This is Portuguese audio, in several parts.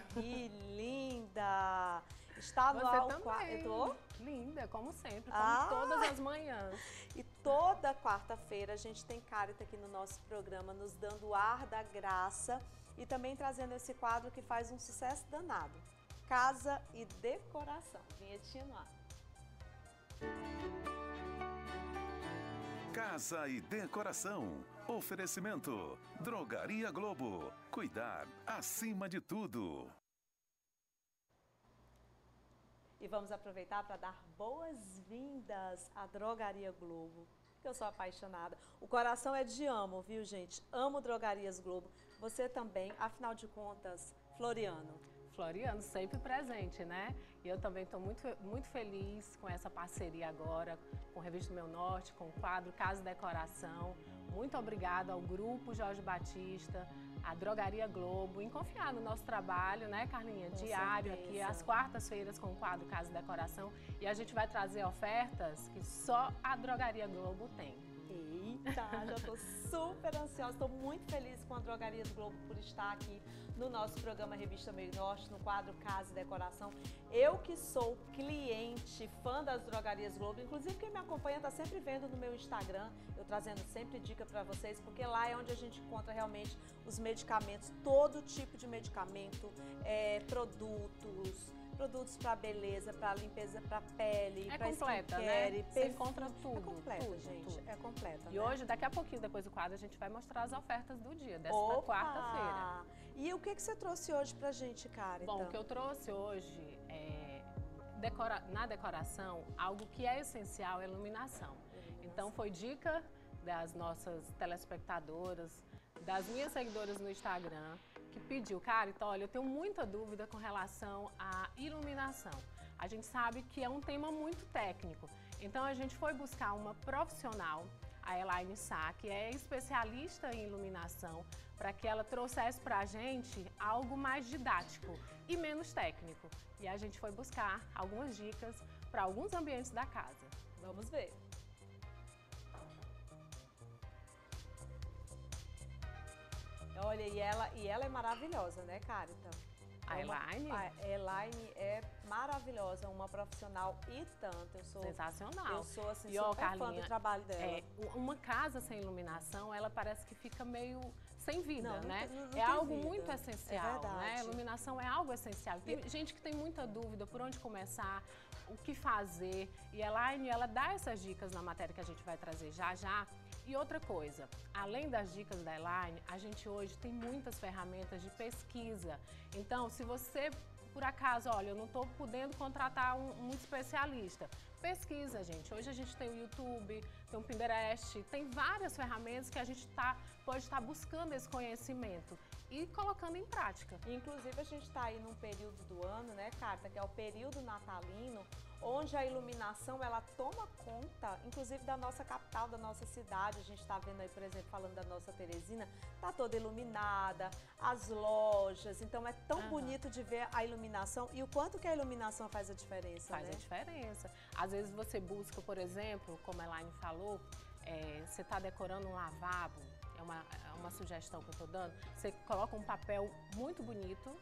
que linda! Está no Você também. Tô? Linda, como sempre, como ah, todas as manhãs. E toda quarta-feira a gente tem Carita aqui no nosso programa, nos dando o ar da graça e também trazendo esse quadro que faz um sucesso danado. Casa e decoração. Vinhetinha no ar. Casa e decoração. Oferecimento. Drogaria Globo. Cuidar acima de tudo. E vamos aproveitar para dar boas-vindas à Drogaria Globo, que eu sou apaixonada. O coração é de amo, viu, gente? Amo Drogarias Globo. Você também, afinal de contas, Floriano. Floriano, sempre presente, né? E eu também estou muito, muito feliz com essa parceria agora, com a Revista Meu Norte, com o quadro Casa Decoração. Muito obrigada ao Grupo Jorge Batista, à Drogaria Globo, em confiar no nosso trabalho, né, Carlinha? Com Diário certeza. aqui, às quartas-feiras, com o quadro Casa Decoração. E a gente vai trazer ofertas que só a Drogaria Globo tem. Eita, já estou super ansiosa, estou muito feliz com a Drogaria do Globo por estar aqui no nosso programa Revista Meio Norte, no quadro Casa e Decoração. Eu que sou cliente, fã das Drogarias Globo, inclusive quem me acompanha está sempre vendo no meu Instagram, eu trazendo sempre dica para vocês, porque lá é onde a gente encontra realmente os medicamentos, todo tipo de medicamento, é, produtos, produtos para beleza, para limpeza, para pele, é para completa, né? Você encontra tudo. É completa, tudo, gente. Tudo. É completa. E né? hoje, daqui a pouquinho, depois do quadro, a gente vai mostrar as ofertas do dia, desta quarta-feira. E o que, que você trouxe hoje pra gente, cara? Bom, então? o que eu trouxe hoje é decora... na decoração, algo que é essencial é iluminação. Então foi dica das nossas telespectadoras, das minhas seguidoras no Instagram, que pediu, cara, então, olha, eu tenho muita dúvida com relação à iluminação. A gente sabe que é um tema muito técnico, então a gente foi buscar uma profissional, a Elaine Sá, que é especialista em iluminação, para que ela trouxesse para a gente algo mais didático e menos técnico. E a gente foi buscar algumas dicas para alguns ambientes da casa. Vamos ver. Olha, e ela, e ela é maravilhosa, né, Carita? A Elaine? A Elaine é maravilhosa, uma profissional e tanto. Eu sou, Sensacional. Eu sou assim, e, super Carlinha, fã do trabalho dela. É, uma casa sem iluminação, ela parece que fica meio sem vida, não, né? Não, não é algo vida. muito essencial, é né? A iluminação é algo essencial. Tem gente que tem muita dúvida por onde começar, o que fazer. E a Elaine, ela dá essas dicas na matéria que a gente vai trazer já já. E outra coisa, além das dicas da Elaine, a gente hoje tem muitas ferramentas de pesquisa. Então, se você por acaso, olha, eu não estou podendo contratar um, um, especialista. Pesquisa, gente. Hoje a gente tem o YouTube, tem o Pinterest, tem várias ferramentas que a gente tá, pode estar tá buscando esse conhecimento e colocando em prática. Inclusive, a gente está aí num período do ano, né, Carta, que é o período natalino, onde a iluminação ela toma conta, inclusive da nossa capital, da nossa cidade. A gente está vendo aí, por exemplo, falando da nossa Teresina, tá toda iluminada, as lojas. Então é tão uhum. bonito de ver a iluminação e o quanto que a iluminação faz a diferença. Faz né? a diferença. Às vezes você busca, por exemplo, como a Elaine falou, é, você está decorando um lavabo, é uma, é uma sugestão que eu estou dando, você coloca um papel muito bonito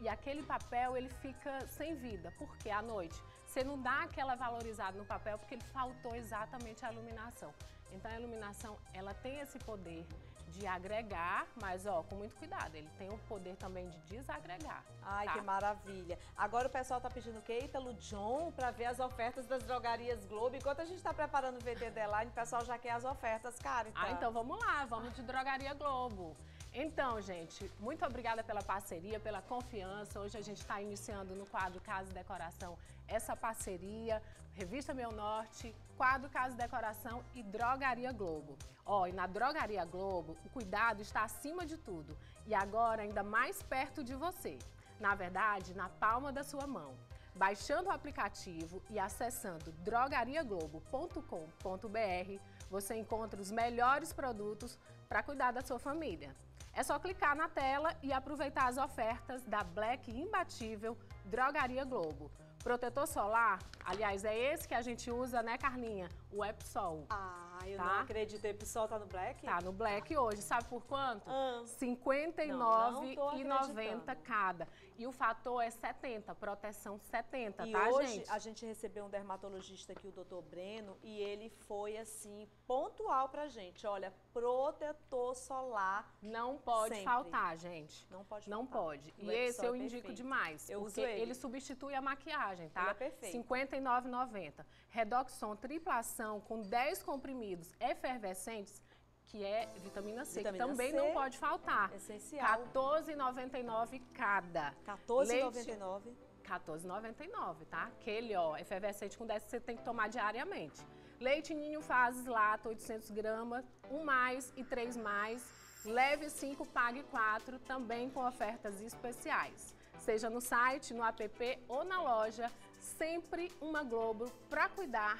e aquele papel ele fica sem vida, porque à noite você não dá aquela valorizada no papel porque ele faltou exatamente a iluminação. Então a iluminação ela tem esse poder de agregar, mas ó, com muito cuidado, ele tem o poder também de desagregar. Ai, tá? que maravilha. Agora o pessoal tá pedindo o quê? Ítalo John para ver as ofertas das drogarias Globo. Enquanto a gente está preparando o VT Deline, o pessoal já quer as ofertas, cara. Então... Ah, então vamos lá, vamos de Drogaria Globo. Então, gente, muito obrigada pela parceria, pela confiança. Hoje a gente está iniciando no quadro Casa e Decoração essa parceria, Revista Meu Norte, quadro Casa e Decoração e Drogaria Globo. Ó, e na Drogaria Globo, o cuidado está acima de tudo e agora ainda mais perto de você. Na verdade, na palma da sua mão. Baixando o aplicativo e acessando drogariaglobo.com.br, você encontra os melhores produtos para cuidar da sua família. É só clicar na tela e aproveitar as ofertas da Black Imbatível Drogaria Globo. Protetor solar, aliás, é esse que a gente usa, né, Carlinha? O Epsol. Ah, Ai, eu tá? não acreditei. O pessoal tá no black? Tá no black hoje, sabe por quanto? Ah. R$ 59,90 cada. E o fator é 70, proteção 70, E tá, hoje gente? a gente recebeu um dermatologista aqui, o doutor Breno, e ele foi assim, pontual pra gente. Olha, protetor solar Não pode Sempre. faltar, gente. não pode Não faltar. pode. O E esse Epsol eu é indico perfeito. demais. Eu porque uso ele. ele substitui a maquiagem, tá? Ele é perfeito. R$ 59,90. Redoxon triplação com 10 comprimidos efervescentes, que é vitamina C, Vitamina que também C, não pode faltar. Essencial. R$ 14,99 cada. 14,99. 14,99, tá? Aquele, ó, efervescente com 10 que você tem que tomar diariamente. Leite Ninho Fases Lata, 800 gramas, 1 mais e 3 mais. Leve 5, pague 4, também com ofertas especiais. Seja no site, no app ou na loja, sempre uma Globo para cuidar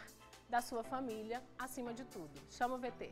da sua família, acima de tudo. Chama o VT.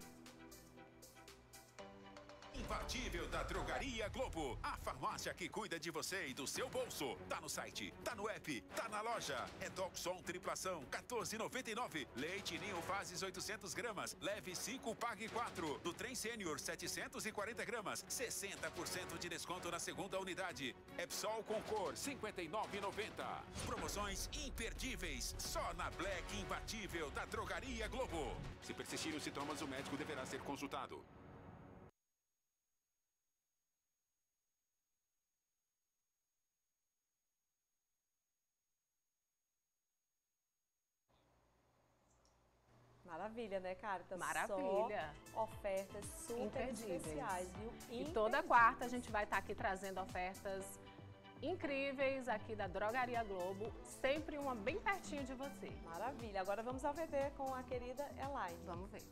Imbatível da Drogaria Globo. A farmácia que cuida de você e do seu bolso. Tá no site, tá no app, tá na loja. É Doxon Triplação, 14,99. Leite Ninho Fases 800 gramas. Leve 5, pague 4. Do Trem Sênior, 740 gramas. 60% de desconto na segunda unidade. Epsol com cor, 59,90. Promoções imperdíveis. Só na Black Imbatível da Drogaria Globo. Se persistirem os sintomas, o médico deverá ser consultado. Maravilha, né, cara? Tá Maravilha. Ofertas super Imperdíveis. especiais, viu? E toda quarta a gente vai estar aqui trazendo ofertas incríveis aqui da Drogaria Globo, sempre uma bem pertinho de você. Maravilha. Agora vamos ao VT com a querida Elaine. Vamos ver.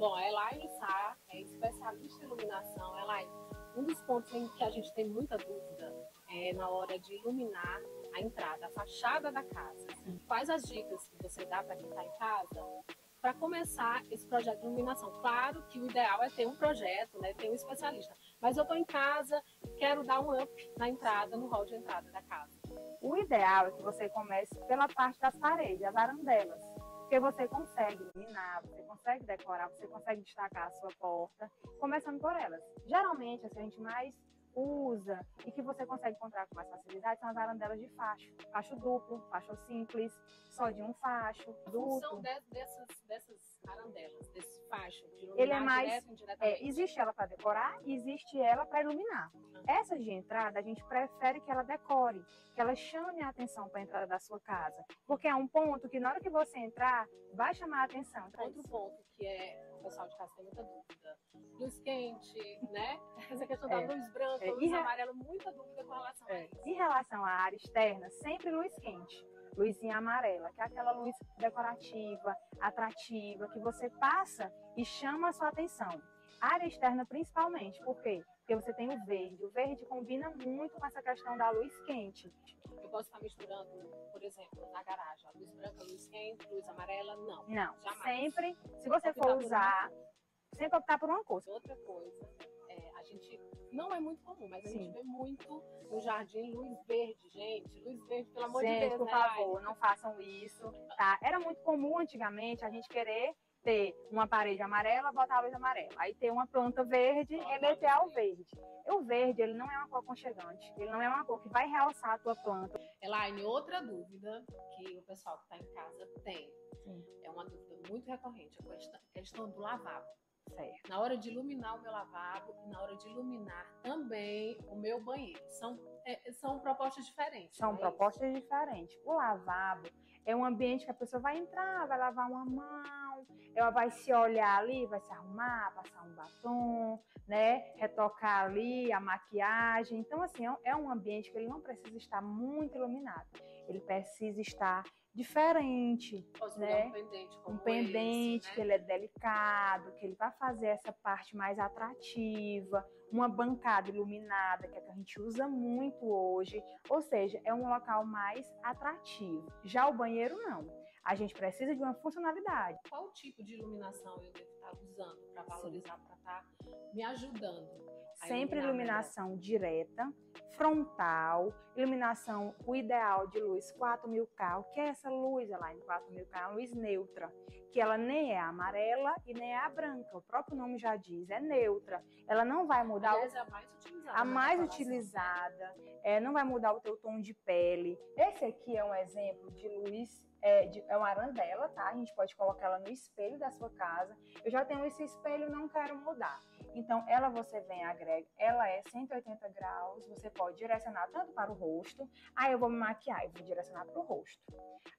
Bom, a Elaine Sá é especialista em iluminação. Elaine, um dos pontos em que a gente tem muita dúvida é na hora de iluminar a entrada, a fachada da casa. Quais as dicas que você dá para quem está em casa para começar esse projeto de iluminação? Claro que o ideal é ter um projeto, né, ter um especialista. Mas eu estou em casa e quero dar um up na entrada, no hall de entrada da casa. O ideal é que você comece pela parte das paredes, as arandelas. Porque você consegue iluminar, você consegue decorar, você consegue destacar a sua porta, começando por elas. Geralmente, as que a gente mais usa e que você consegue encontrar com mais facilidade são as arandelas de facho. Facho duplo, facho simples, só de um facho, A função duplo. de- dessas, dessas arandelas, desse facho, de iluminar Ele é mais- direto É, existe ela para decorar e existe ela para iluminar. Essas de entrada, a gente prefere que ela decore, que ela chame a atenção para a entrada da sua casa. Porque é um ponto que na hora que você entrar, vai chamar a atenção. Outro ponto que é, pessoal de casa tem muita dúvida. Luz quente, né? Essa questão da É. luz branca, É, luz e re- amarela, muita dúvida com relação a isso. Em relação à área externa, sempre luz quente. Luzinha amarela, que é aquela luz decorativa, atrativa, que você passa e chama a sua atenção. Área externa principalmente, por quê? Porque você tem o verde. O verde combina muito com essa questão da luz quente. Eu posso estar misturando, por exemplo, na garagem, a luz branca, luz quente, luz amarela, não. Não, Jamais. sempre, se você for usar, sempre optar por uma coisa. Outra coisa, é, a gente não é muito comum, mas a gente Sim. vê muito no jardim luz verde, gente. Luz verde, pelo amor de Gente, Deus, por né, favor, não façam isso, tá? Era muito comum antigamente a gente querer ter uma parede amarela, botar a luz amarela. Aí ter uma planta verde e meter ao verde. O verde, ele não é uma cor aconchegante. Ele não é uma cor que vai realçar a tua planta. Elaine, outra dúvida que o pessoal que está em casa tem, Sim. é uma dúvida muito recorrente, a questão, questão do lavabo. Certo. Na hora de iluminar o meu lavabo e na hora de iluminar também o meu banheiro. São, é, são propostas diferentes. São é propostas diferentes. O lavabo é um ambiente que a pessoa vai entrar, vai lavar uma mão, ela vai se olhar ali, vai se arrumar, passar um batom, né? Retocar ali a maquiagem. Então, assim, é um- é ambiente que ele não precisa estar muito iluminado. Ele precisa estar diferente, Posso né? um pendente como um pendente esse, né? que ele é delicado, que ele vai fazer essa parte mais atrativa, uma bancada iluminada, que é que a gente usa muito hoje, ou seja, é um local mais atrativo. Já o banheiro não. A gente precisa de uma funcionalidade. Qual tipo de iluminação eu devo estar usando para valorizar, para estar me ajudando? Sempre iluminação direta, frontal, iluminação, o ideal de luz 4000K. O que é essa luz, Elaine? 4000K é uma luz neutra, que ela nem é amarela e nem é a branca. O próprio nome já diz, é neutra. Ela não vai mudar o Aliás, é a mais utilizada. a na mais né? utilizada, é, não vai mudar o teu tom de pele. Esse aqui é um exemplo de luz, é, de- é uma arandela, tá? A gente pode colocar ela no espelho da sua casa. Eu já tenho esse espelho, não quero mudar. Então, ela você vem, agrega, ela é 180 graus, você pode direcionar tanto para o rosto. Ah, eu vou me maquiar, eu vou direcionar para o rosto.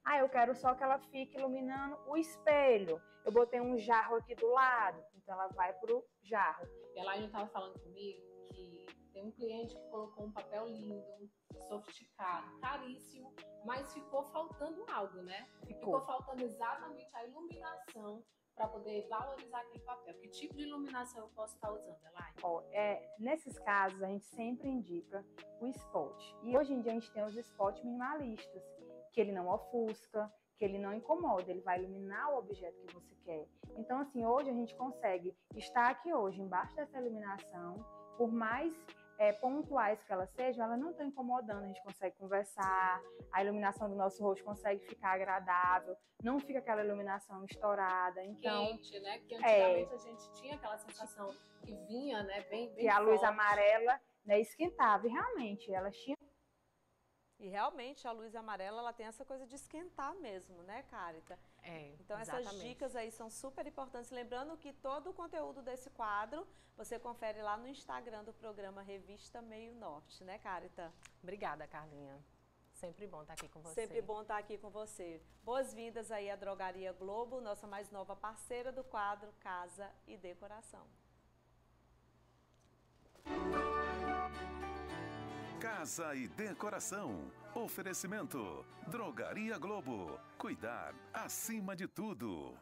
Ah, eu quero só que ela fique iluminando o espelho. Eu botei um jarro aqui do lado, então ela vai para o jarro. E a Laine estava falando comigo que tem um cliente que colocou um papel lindo, sofisticado, caríssimo, mas ficou faltando algo, né? Ficou Ficou. faltando exatamente a iluminação para poder valorizar aquele papel. Que tipo de iluminação eu posso estar usando, Elaine? Ó, é, nesses casos, a gente sempre indica o spot. E hoje em dia a gente tem os spots minimalistas, que ele não ofusca, que ele não incomoda, ele vai iluminar o objeto que você quer. Então, assim, hoje a gente consegue estar aqui hoje, embaixo dessa iluminação, por mais é, pontuais que elas sejam, elas não estão incomodando, a gente consegue conversar, a iluminação do nosso rosto consegue ficar agradável, não fica aquela iluminação estourada. Então, Quente, né? Que antigamente a gente tinha aquela sensação que vinha, né? Bem, bem que a luz amarela né, esquentava. E realmente, elas tinham E realmente a luz amarela ela tem essa coisa de esquentar mesmo, né, Carita? É, Então essas exatamente. dicas aí são super importantes. Lembrando que todo o conteúdo desse quadro você confere lá no Instagram do programa Revista Meio Norte, né, Carita? Obrigada, Carlinha. Sempre bom estar aqui com você. Sempre bom estar aqui com você. Boas-vindas aí à Drogaria Globo, nossa mais nova parceira do quadro Casa e Decoração. Casa e decoração. Oferecimento. Drogaria Globo. Cuidar acima de tudo.